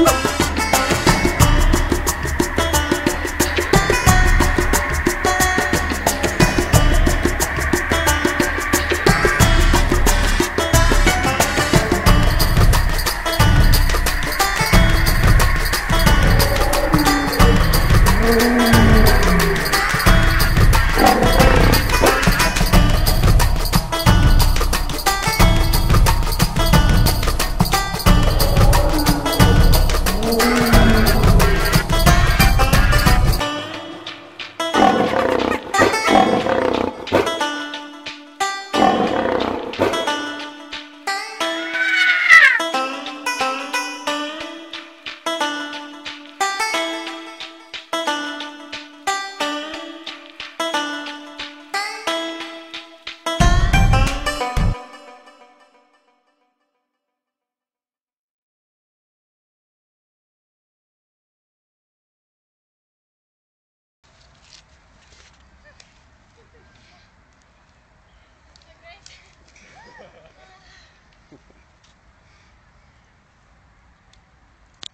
Look.